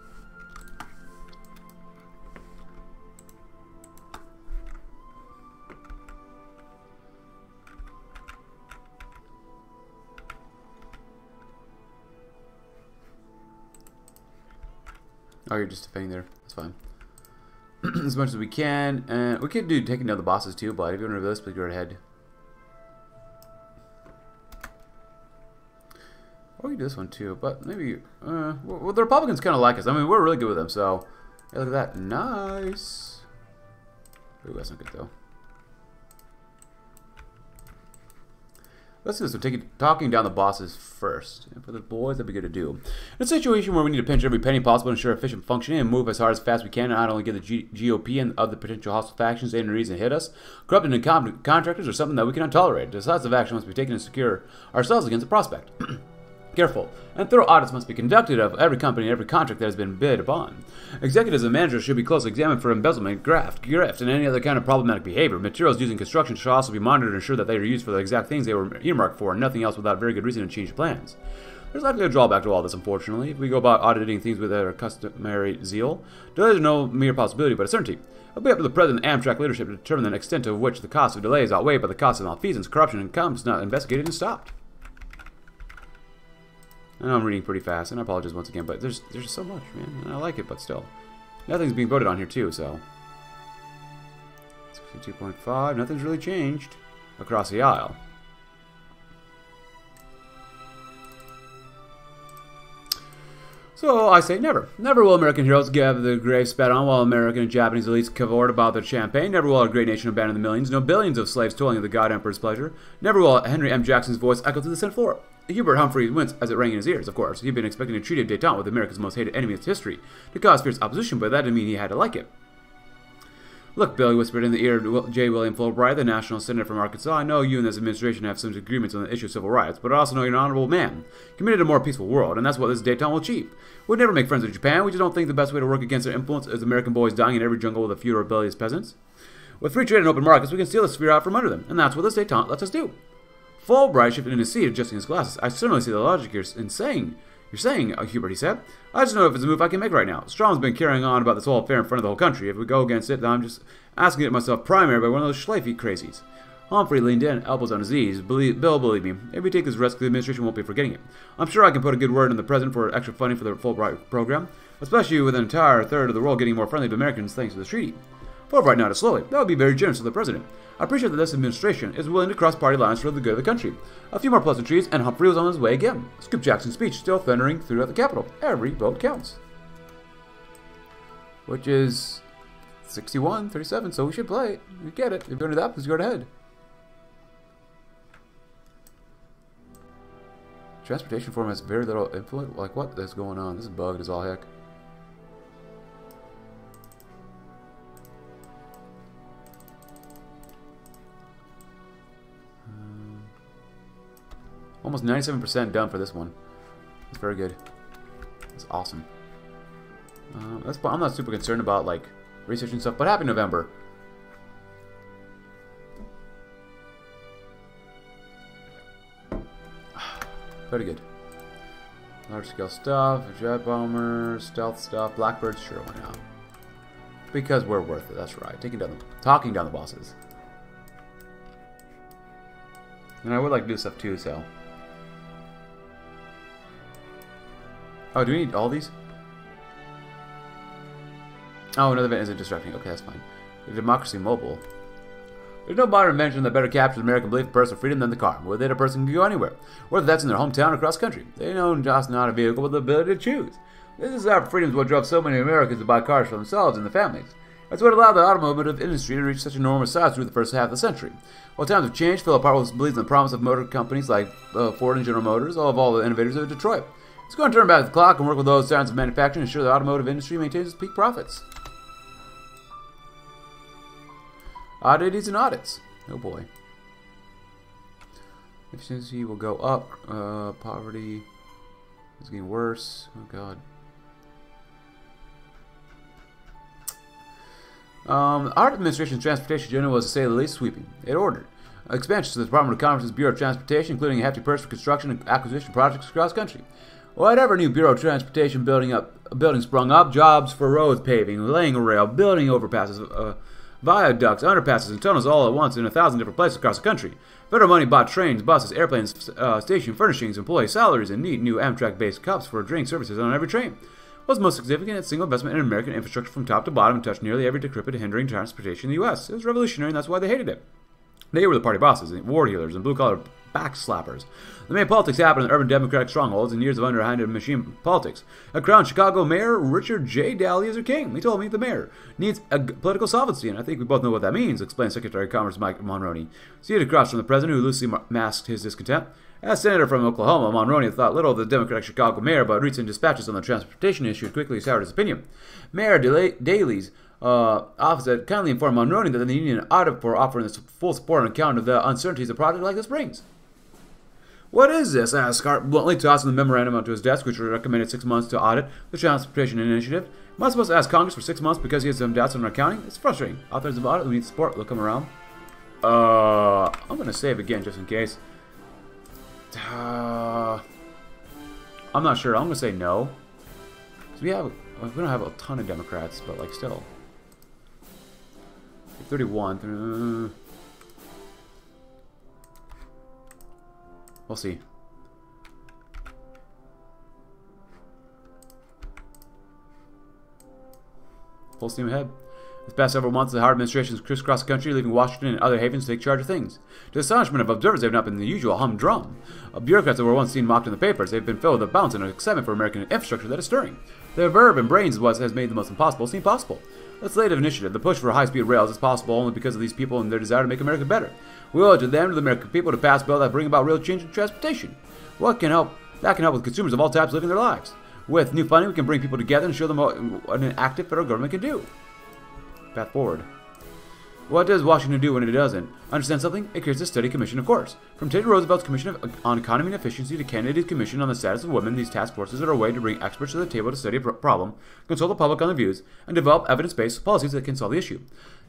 Oh, you're just defending there. That's fine. <clears throat> as much as we can. and we could do taking down the bosses too, but if you want to do this, please go ahead. This one too, but maybe... Uh, well, the Republicans kind of like us. I mean, we're really good with them, so... Look at that. Nice. Ooh, that's not good, though. Let's do this. We're taking, talking down the bosses first. And for the boys, that'd be good to do. In a situation where we need to pinch every penny possible to ensure efficient functioning and move as hard as fast as we can, not only get the G GOP and other potential hostile factions any reason to hit us, corrupted and incompetent contractors are something that we cannot tolerate. Decisive action must be taken to secure ourselves against the prospect. <clears throat> Careful and thorough audits must be conducted of every company and every contract that has been bid upon. Executives and managers should be closely examined for embezzlement, graft, grift, and any other kind of problematic behavior. Materials used in construction should also be monitored and ensure that they are used for the exact things they were earmarked for and nothing else without very good reason to change plans. There's likely a drawback to all this, unfortunately. If we go about auditing things with our customary zeal, delays are no mere possibility, but a certainty. It'll be up to the President and Amtrak leadership to determine the extent to which the cost of delays outweigh by the cost of malfeasance, corruption, and comes not investigated and stopped. I know I'm reading pretty fast, and I apologize once again, but there's there's so much, man. And I like it, but still. Nothing's being voted on here, too, so... 62.5, nothing's really changed across the aisle. So I say never. Never will American heroes get the grave spat on while American and Japanese elites cavort about their champagne. Never will our great nation abandon the millions, no billions of slaves toiling at the God Emperor's pleasure. Never will Henry M. Jackson's voice echo through the Senate floor. Hubert Humphreys winced as it rang in his ears, of course. He'd been expecting a treaty of detente with America's most hated enemy in its history to cause fierce opposition, but that didn't mean he had to like it. Look, Billy whispered in the ear of J. William Fulbright, the national senator from Arkansas. I know you and this administration have some disagreements on the issue of civil rights, but I also know you're an honorable man, committed to a more peaceful world, and that's what this detente will achieve. We'd never make friends with Japan. We just don't think the best way to work against their influence is American boys dying in every jungle with a few rebellious peasants. With free trade and open markets, we can steal the sphere out from under them, and that's what this detente lets us do. Fulbright shifted in his seat, adjusting his glasses. I certainly see the logic you're in saying. You're saying, uh, Hubert, he said. I just know if it's a move I can make right now. Strong's been carrying on about this whole affair in front of the whole country. If we go against it, then I'm just asking it myself primary by one of those Schlafly crazies. Humphrey leaned in, elbows on his knees. Believe, Bill, believe me, if we take this risk, the administration won't be forgetting it. I'm sure I can put a good word in the president for extra funding for the Fulbright program, especially with an entire third of the world getting more friendly to Americans thanks to the treaty. Fulbright nodded slowly. That would be very generous of the president. I appreciate that this administration is willing to cross party lines for the good of the country. A few more pleasantries, and Humphrey was on his way again. Scoop Jackson's speech still thundering throughout the Capitol. Every vote counts. Which is 61, 37, so we should play it. We get it. If you're going to that, please go ahead. Transportation form has very little influence. Like, what is going on? This is bugged as all heck. Almost 97% done for this one. It's very good. It's awesome. Uh, that's I'm not super concerned about like researching stuff. but happy November? <sighs> Very good. Large scale stuff, jet bomber, stealth stuff, blackbird, sure, why not? Because we're worth it, that's right. Taking down the, talking down the bosses. And I would like to do stuff too, so. Oh, do we need all these? Oh, another event isn't distracting. Okay, that's fine. The Democracy Mobile. There's no modern invention that better captures American belief in personal freedom than the car. With it, a person can go anywhere, whether that's in their hometown or across country. They own just not a vehicle with the ability to choose. This desire for freedom is what drove so many Americans to buy cars for themselves and their families. That's what allowed the automotive industry to reach such enormous size through the first half of the century. While times have changed, Philip Hartwell believes in the promise of motor companies like uh, Ford and General Motors, all of all the innovators of Detroit. Let's go and turn back the clock and work with those giants of manufacturing to ensure the automotive industry maintains its peak profits. Oddities and audits. Oh boy. Efficiency will go up. Uh, poverty is getting worse. Oh god. Um, our administration's transportation agenda was, to say the least, sweeping. It ordered expansions to the Department of Commerce's Bureau of Transportation, including a hefty purse for construction and acquisition projects across the country. Whatever new Bureau of Transportation building up, building sprung up, jobs for roads paving, laying rail, building overpasses, uh, viaducts, underpasses, and tunnels all at once in a thousand different places across the country. Federal money bought trains, buses, airplanes, uh, station furnishings, employee salaries, and neat new Amtrak-based cups for drink services on every train. was most significant single investment in American infrastructure from top to bottom and touched nearly every decrepit hindering transportation in the U.S. It was revolutionary, and that's why they hated it. They were the party bosses, war healers, and blue-collar backslappers. The main politics happened in the urban democratic strongholds and years of underhanded machine politics. A crowned Chicago mayor, Richard J. Daley, is a king. He told me the mayor needs a political solvency, and I think we both know what that means, explained Secretary of Commerce Mike Monroney. Seated across from the president, who loosely masked his discontent, as Senator from Oklahoma, Monroney thought little of the Democratic Chicago mayor, but recent dispatches on the transportation issue quickly soured his opinion. Mayor Daley's uh, office had kindly informed Monroney that the union audit for offering this full support on account of the uncertainties a project like this brings. What is this? asked Scott, bluntly tossing the memorandum onto his desk, which recommended six months to audit the Transportation Initiative. Am I supposed to ask Congress for six months because he has some doubts on our accounting? It's frustrating. Authors of audit, we need support. They'll come around. Uh, I'm to save again just in case. Uh, I'm not sure. I'm to say no. we have, we don't have a ton of Democrats, but like still. 31. We'll see. Full steam ahead. This past several months, the Howard administration has crisscrossed the country, leaving Washington and other havens to take charge of things. To the astonishment of observers, they have not been the usual humdrum. Uh, bureaucrats that were once seen mocked in the papers, they've been filled with a bounce and an excitement for American infrastructure that is stirring. Their verb and brains what has made the most impossible seem possible. Legislative initiative. The push for high-speed rails is possible only because of these people and their desire to make America better. We owe it to them, to the American people, to pass bills that bring about real change in transportation. What can help? That can help with consumers of all types living their lives. With new funding, we can bring people together and show them what an active federal government can do. Path forward. What does Washington do when it doesn't? Understand something? It creates a study commission, of course. From Teddy Roosevelt's Commission on Economy and Efficiency to Kennedy's Commission on the Status of Women, these task forces are a way to bring experts to the table to study a problem, consult the public on their views, and develop evidence-based policies that can solve the issue.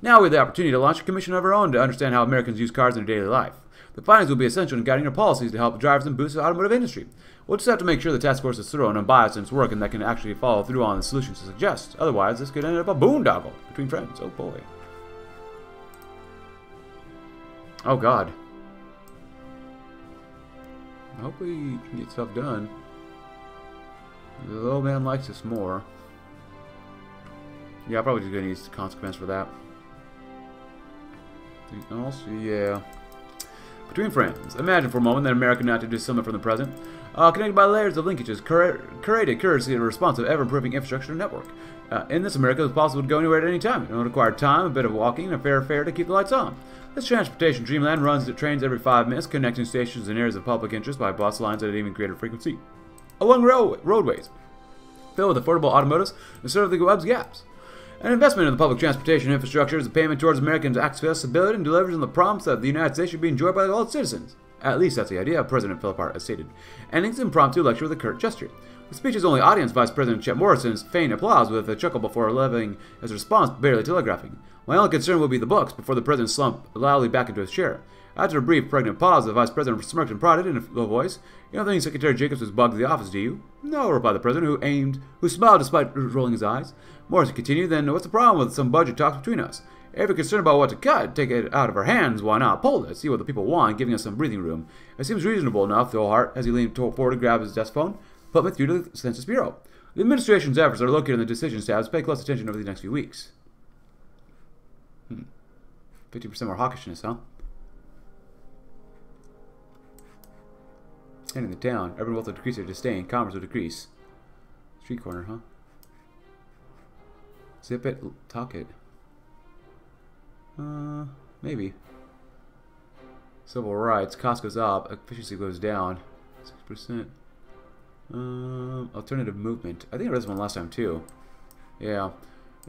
Now we have the opportunity to launch a commission of our own to understand how Americans use cars in their daily life. The findings will be essential in guiding our policies to help drivers and boost the automotive industry. We'll just have to make sure the task force is thorough and unbiased in its work and that can actually follow through on the solutions it suggests. Otherwise, this could end up a boondoggle between friends. Oh boy. Oh god. Hopefully you can get stuff done. The little man likes us more. Yeah, I'm probably just gonna use consequence for that. Anything else? Yeah. Between friends. Imagine for a moment that America not to do something from the present. Uh, connected by layers of linkages, created courtesy and responsive, ever-improving infrastructure network. Uh, in this America, it's possible to go anywhere at any time. It will require time, a bit of walking, and a fair fare to keep the lights on. This transportation dreamland runs its trains every five minutes, connecting stations and areas of public interest by bus lines at an even greater frequency. Along roadways, filled with affordable automotives and serve the web's gaps. An investment in the public transportation infrastructure is a payment towards Americans' accessibility and delivers on the promise that the United States should be enjoyed by all its citizens. At least that's the idea, President Philip Hart has stated. Ending his impromptu lecture with a curt gesture. The speech's only audience, Vice President Chet Morrison's feigned applause with a chuckle before levying his response, barely telegraphing. My only concern will be the books, before the President slumped loudly back into his chair. After a brief, pregnant pause, the Vice President smirked and prodded in a low voice. You don't think Secretary Jacobs was bugged the office, do you? No, replied the President, who aimed, who smiled despite rolling his eyes. Morrison continued, then what's the problem with some budget talks between us? If you're concerned about what to cut, take it out of our hands, why not? Pull it, see what the people want, giving us some breathing room. It seems reasonable enough, though Hart, as he leaned forward to grab his desk phone put me through to the Census Bureau. The administration's efforts are located in the decision tabs. Pay close attention over the next few weeks. Hmm. 50% more hawkishness, huh? And in the town, urban wealth will decrease or disdain, commerce will decrease. Street corner, huh? Zip it, talk it. Uh, maybe. Civil rights, cost goes up, efficiency goes down. 6%. Um, alternative movement. I think I read this one last time too. Yeah.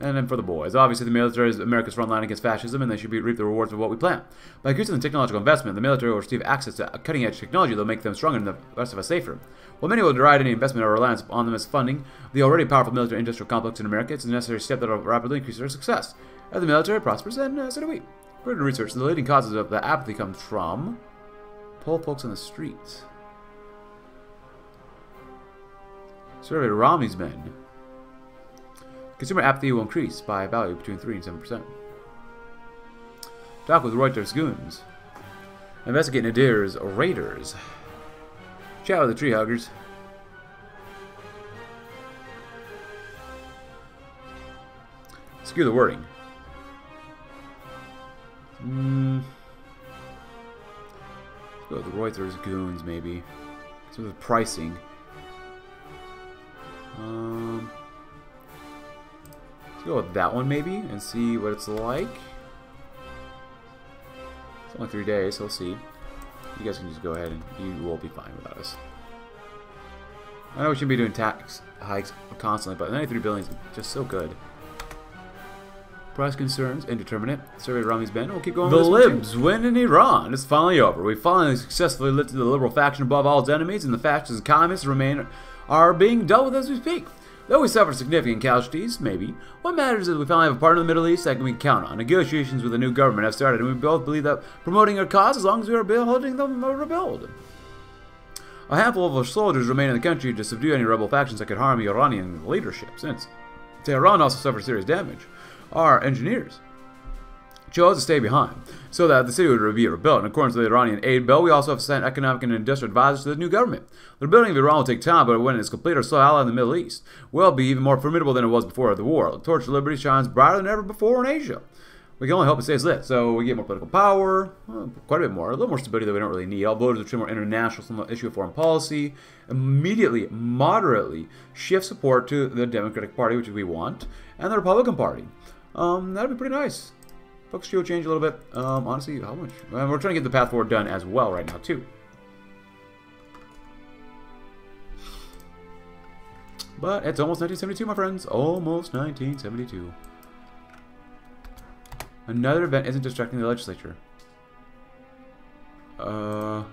And then for the boys. Obviously, the military is America's front line against fascism, and they should be, reap the rewards of what we plan. By increasing the technological investment, the military will receive access to cutting-edge technology that will make them stronger and the rest of us safer. While many will deride any investment or reliance on them as funding the already powerful military-industrial complex in America, it's a necessary step that will rapidly increase their success. As the military prospers, and uh, so do we. According to research, the leading causes of the apathy comes from poor folks on the streets. Survey Romney's men. Consumer apathy will increase by a value between 3 and 7%. Talk with Reuther's goons. Investigate Nader's raiders. Chat with the tree huggers. skew the wording. Let's go with Reuther's goons, maybe. So the pricing. Um. Let's go with that one, maybe, and see what it's like. It's only three days, so we'll see. You guys can just go ahead and you will be fine without us. I know we shouldn't be doing tax hikes constantly, but 93 billion is just so good. Price concerns, indeterminate. Survey Rami's been. We'll keep going. The Libs win in Iran. It's finally over. We finally successfully lifted the liberal faction above all its enemies, and the fascists and communists remain are being dealt with as we speak. Though we suffered significant casualties, maybe, what matters is we finally have a partner in the Middle East that we can count on. Negotiations with the new government have started, and we both believe that promoting our cause as long as we are helping them rebuild. A handful of our soldiers remain in the country to subdue any rebel factions that could harm Iranian leadership, since Tehran also suffered serious damage. Our engineers chose to stay behind so that the city would be rebuilt. In accordance with the Iranian aid bill, we also have sent economic and industrial advisors to the new government. The rebuilding of Iran will take time, but when it is complete, our sole ally in the Middle East will be even more formidable than it was before the war. The torch of liberty shines brighter than ever before in Asia we can only hope it stays lit. So we get more political power, well, quite a bit more, a little more stability that we don't really need. All voters are more international issue of foreign policy. Immediately, moderately shift support to the Democratic Party, which we want, and the Republican Party. Um, that'd be pretty nice. Focus geo change a little bit. Um, honestly, how much? Well, we're trying to get the path forward done as well right now too. But it's almost 1972, my friends. Almost 1972. Another event isn't distracting the legislature. Uh,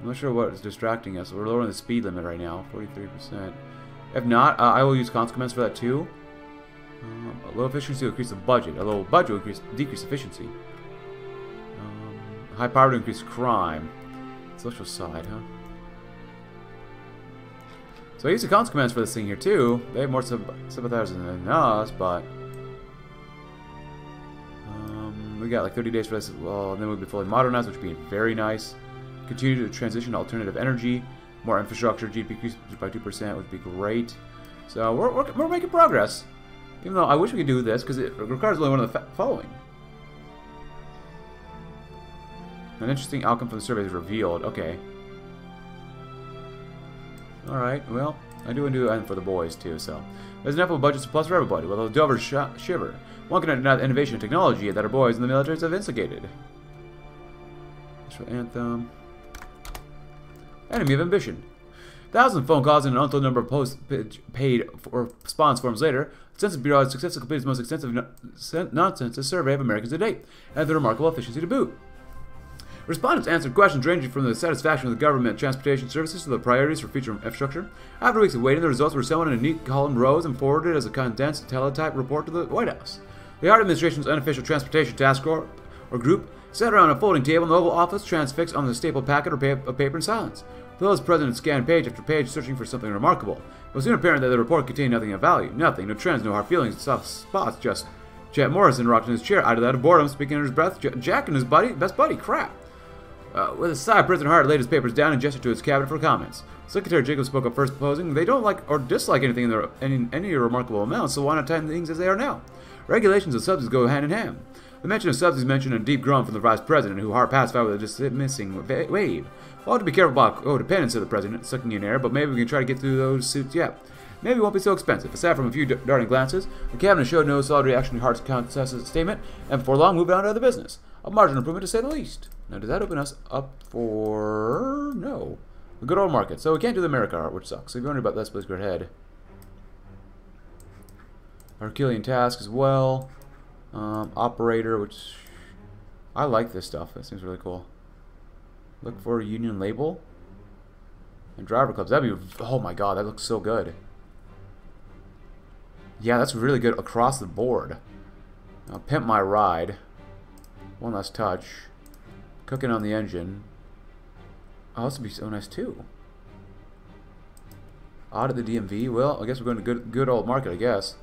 I'm not sure what is distracting us. We're lowering the speed limit right now, 43%. If not, uh, I will use consequence for that too. Uh, a low efficiency will increase the budget. A low budget will increase, decrease efficiency. Um, high power to increase crime. Social side, huh? So I use the consequence for this thing here too. They have more sympathizers than us, but we got like 30 days for this well, then we'll be fully modernized, which would be very nice. Continue to transition to alternative energy, more infrastructure, GDP by 2%, which would be great. So we're, we're, we're making progress. Even though I wish we could do this, because it requires only one of the following. An interesting outcome from the survey is revealed. Okay. Alright, well, I do want to do it for the boys, too, so. There's enough of a budget surplus for everybody, well, a Dover sh shiver. One can deny the innovation and technology that our boys in the military have instigated. National anthem. Enemy of ambition. Thousand phone calls and an untold number of posts paid for response forms later, the Census Bureau has successfully completed its most extensive non-census survey of Americans to date, and the remarkable efficiency to boot. Respondents answered questions ranging from the satisfaction with the government transportation services to the priorities for future infrastructure. After weeks of waiting, the results were sewn in a neat column rows and forwarded as a condensed teletype report to the White House. The Hart Administration's unofficial transportation task force or group sat around a folding table in the Oval Office, transfixed on the stapled packet of paper in silence. The president scanned page after page, searching for something remarkable. It was soon apparent that the report contained nothing of value. Nothing. No trends, no hard feelings, soft spots, just... Chet Morrison rocked in his chair, out of boredom, speaking under his breath. Jack and his buddy, best buddy, crap. Uh, with a sigh, President Hart laid his papers down and gestured to his cabinet for comments. Secretary Jacobs spoke up first, proposing they don't like or dislike anything in their, any, any remarkable amount, so why not tighten things as they are now? Regulations and subsidies go hand in hand. The mention of subsidies mentioned a deep groan from the vice president, who Hart pacified with a dismissing wave. We'll have to be careful about codependence of the president, sucking in air, but maybe we can try to get through those suits yet. Maybe it won't be so expensive. Aside from a few darting glances, the cabinet showed no solid reaction to Hart's consensus statement, and before long moved on to other business. A marginal improvement to say the least. Now, does that open us up for... no. A good old market. So we can't do the America art, which sucks. So if you're wondering about this, please go ahead. Herculean task as well. Um, operator, which I like this stuff. That seems really cool. Look for a union label. And driver clubs. That'd be, oh my god, that looks so good. Yeah, that's really good across the board. Now, pimp my ride. One last touch. Cooking on the engine. Oh, this would be so nice too. Audit the DMV. Well, I guess we're going to good, good old market, I guess.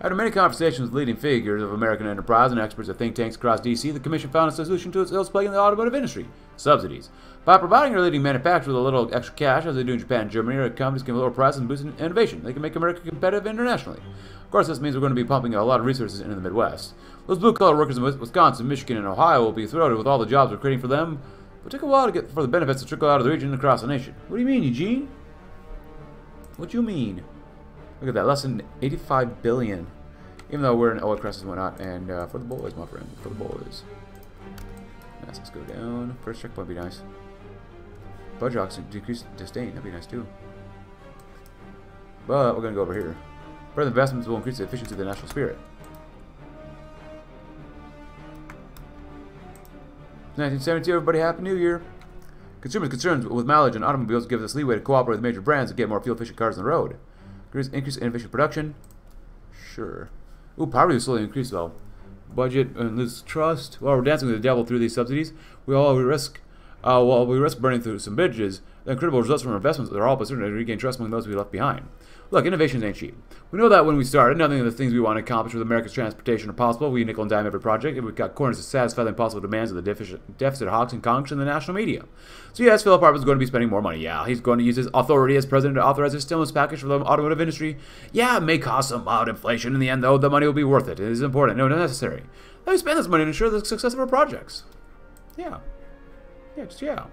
After many conversations with leading figures of American enterprise and experts at think tanks across D.C., the Commission found a solution to its ills plaguing the automotive industry. Subsidies. By providing your leading manufacturers with a little extra cash, as they do in Japan and Germany, our companies can lower prices and boost innovation. They can make America competitive internationally. Of course, this means we're going to be pumping a lot of resources into the Midwest. Those blue-collar workers in Wisconsin, Michigan, and Ohio will be thrilled with all the jobs we're creating for them, but take a while to get for the benefits to trickle out of the region and across the nation. What do you mean, Eugene? What do you mean? Look at that, less than 85 billion. Even though we're in oil crisis and whatnot, and uh, for the boys, my friend, for the boys. Yes, let's go down. First checkpoint would be nice. Budget oxygen decrease disdain, that'd be nice too. But we're gonna go over here. Further investments will increase the efficiency of the national spirit. 1972, everybody, Happy New Year. Consumers' concerns with mileage on automobiles give us leeway to cooperate with major brands and get more fuel-efficient cars on the road. Increase innovation production. Sure. Ooh, poverty will slowly increase, though. Budget and lose trust. While we're dancing with the devil through these subsidies, we all we risk, uh, while we risk burning through some bridges, the incredible results from our investments are all certain to regain trust among those we left behind. Look, innovations ain't cheap. We know that when we started, nothing of the things we want to accomplish with America's transportation are possible. We nickel and dime every project, and we've got corners to satisfy the impossible demands of the deficit, deficit hawks and conks in the national media. So yes, Philip Hartman's going to be spending more money. Yeah, he's going to use his authority as president to authorize a stimulus package for the automotive industry. Yeah, it may cost some mild inflation. In the end, though, the money will be worth it. It is important. No, not necessary. Let me spend this money to ensure the success of our projects. Yeah. Yeah, just yeah.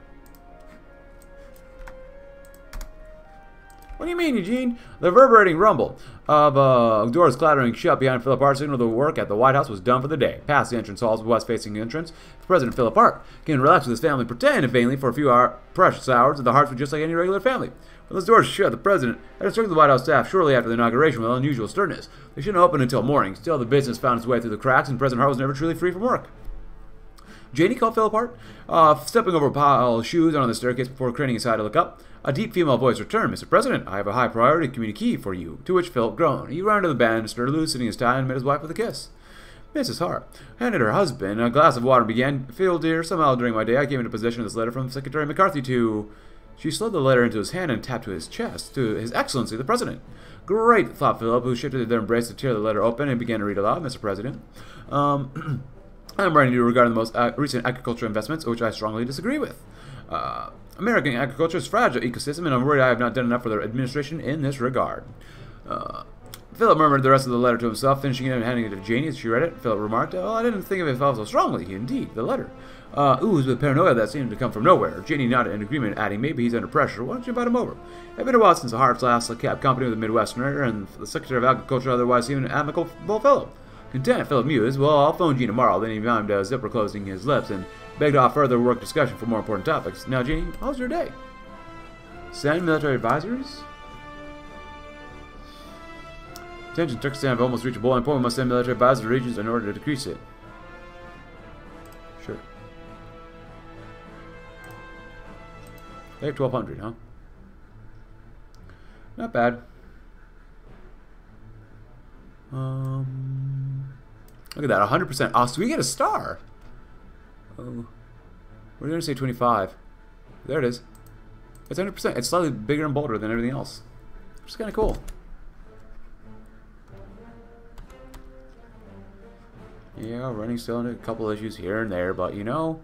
What do you mean, Eugene? The reverberating rumble of uh, doors clattering shut behind Philip Hart signaled the work at the White House was done for the day. Past the entrance hall's west-facing entrance, President Philip Hart can relax with his family, pretend vainly for a few hour, precious hours that the Harts were just like any regular family. When those doors shut, the president had instructed the White House staff shortly after the inauguration with unusual sternness. They shouldn't open until morning. Still, the business found its way through the cracks, and President Hart was never truly free from work. Janie called Philip Hart, uh, stepping over a pile of shoes on the staircase before craning aside to look up. A deep female voice returned, Mr. President, I have a high priority communique for you, to which Philip groaned. He ran to the banister, loosening his tie, and met his wife with a kiss. Mrs. Hart handed her husband a glass of water and began, Phil, dear, somehow during my day I came into possession of this letter from Secretary McCarthy to... She slid the letter into his hand and tapped to his chest, to His Excellency the President. Great, thought Philip, who shifted their embrace to tear the letter open and began to read aloud, Mr. President. Um, <clears throat> I'm writing to you regarding the most uh, recent agricultural investments, which I strongly disagree with. Uh, American agriculture is fragile ecosystem, and I'm worried I have not done enough for their administration in this regard. Uh, Philip murmured the rest of the letter to himself, finishing it and handing it to Janie as she read it. Philip remarked, Oh, I didn't think of it so strongly. Indeed, the letter. Uh, with paranoia that seemed to come from nowhere. Janie nodded in agreement, adding, Maybe he's under pressure. Why don't you invite him over? It's been a while since the Hart's last kept company with a Midwesterner, and the Secretary of Agriculture otherwise seemed an amicable fellow. Content, Philip mused. Well, I'll phone Gene tomorrow. Then he mimed uh, zipper closing his lips and begged off further work discussion for more important topics. Now, Jeannie, how's your day? Send military advisors? Attention, Turkestan have almost reached a boiling point. We must send military advisors to regions in order to decrease it. Sure. They have 1200, huh? Not bad. Um, look at that, 100%. Oh, so we get a star. Oh, we're going to say 25. There it is. It's 100%. It's slightly bigger and bolder than everything else. Which is kind of cool. Yeah, running still into a couple issues here and there, but you know,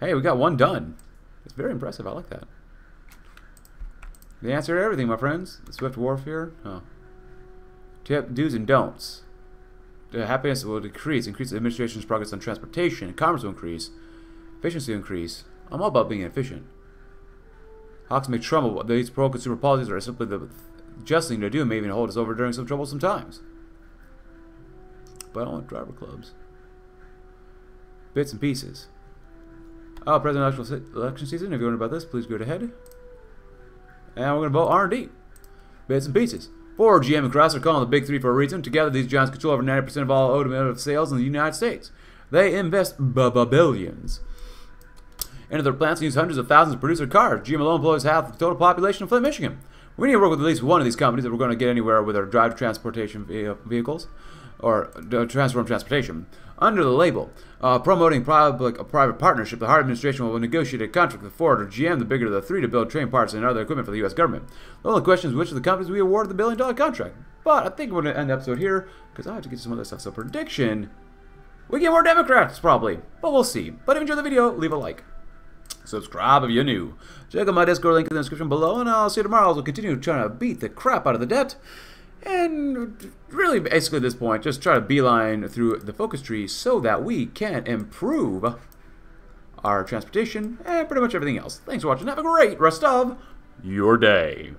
hey, we got one done. It's very impressive. I like that. The answer to everything, my friends. Swift Warfare. Oh. Tip, do's and don'ts. Happiness will decrease, increase the administration's progress on transportation, commerce will increase, efficiency will increase. I'm all about being efficient. Hawks may tremble, but these pro-consumer policies are simply the just thing to do, may even hold us over during some troublesome times. But I don't want driver clubs. Bits and pieces. Oh, presidential election season. If you're wondering about this, please go ahead. And we're going to vote R&D. Bits and pieces. Ford, GM, and Chrysler calling the big three for a reason. Together, these giants control over 90% of all automotive sales in the United States. They invest billions into their plants and use hundreds of thousands of producer cars. GM alone employs half the total population of Flint, Michigan. We need to work with at least one of these companies if we're going to get anywhere with our drive transportation vehicles or uh, transform transportation. Under the label, uh, promoting public, a private partnership, the Hart administration will negotiate a contract with Ford or GM, the bigger of the three, to build train parts and other equipment for the U.S. government. The only question is which of the companies we award the billion dollar contract. But I think we're going to end the episode here because I have to get some other stuff. So, prediction we get more Democrats, probably. But we'll see. But if you enjoyed the video, leave a like. subscribe if you're new. Check out my Discord link in the description below, and I'll see you tomorrow as we'll continue trying to beat the crap out of the debt. And really, basically at this point, just try to beeline through the focus tree so that we can improve our transportation and pretty much everything else. Thanks for watching. Have a great rest of your day.